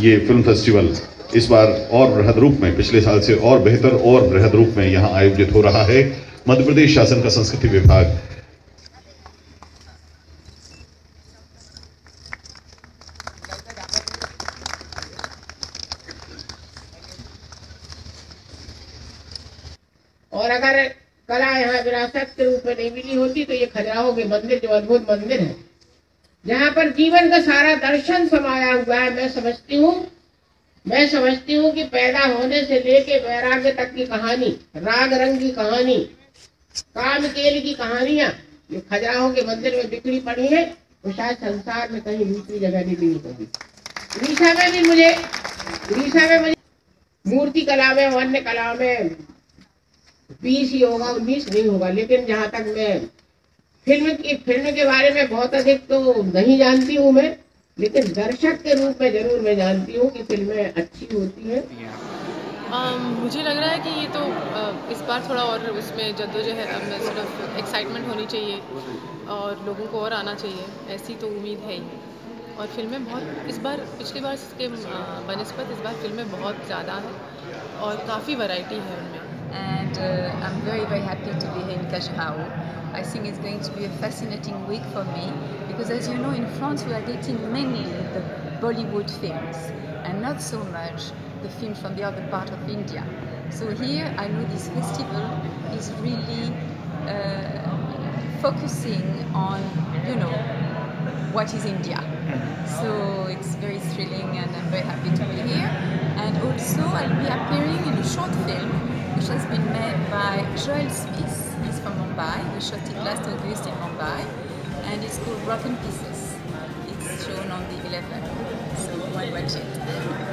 ये film festival इस बार और बृहद रूप में, पिछले साल से और बेहतर और बृहद रूप में यहाँ आयोजित हो रहा है। मध्य प्रदेश शासन का संस्कृति विभाग। और अगर कला यहाँ विरासत के रूप में नहीं मिली होती तो ये खजुराहो के मंदिर जो अद्भुत मंदिर है। जहाँ पर जीवन का सारा दर्शन समाया हुआ है, मैं समझती हूँ। मैं समझती हूँ कि पैदा होने से लेके वैराग्य तक की कहानी, राग रंग की कहानी, काम केल की कहानियाँ जो खजुराहो के मंदिर में बिखरी पड़ी है वो शायद संसार में कहीं दूसरी जगह नहीं मिली होगी। उड़ीसा में भी मुझे उड़ीसा में मुझे मूर्ति कला में वन्य कला में बीस ही होगा, उन्नीस नहीं होगा, लेकिन जहाँ तक मैं फ़िल्म की फ़िल्म के बारे में बहुत अधिक तो नहीं जानती हूँ मैं लेकिन दर्शक के रूप में ज़रूर मैं जानती हूँ कि फ़िल्में अच्छी होती हैं। Um, मुझे लग रहा है कि ये तो uh, इस बार थोड़ा और उसमें जद्दोजहद सिर्फ़ एक्साइटमेंट होनी चाहिए और लोगों को और आना चाहिए ऐसी तो उम्मीद है ही और फ़िल्में बहुत इस बार पिछली बार के बनस्पत इस बार फ़िल्में बहुत ज़्यादा है और काफ़ी वैरायटी है उनमें। And uh, very very happy to be here in Kajrao. I think it's going to be a fascinating week for me because as you know in France we are getting mainly the Bollywood films and not so much the films from the other part of India. So here I know this festival is really uh, focusing on you know what is India. So it's very thrilling and I'm very happy to be here. And also I'll be appearing in a short film which has been made by Joel Smith. He's from Mumbai. We shot it last August in Mumbai. And it's called Broken Pieces. It's shown on the 11th. So and watch it.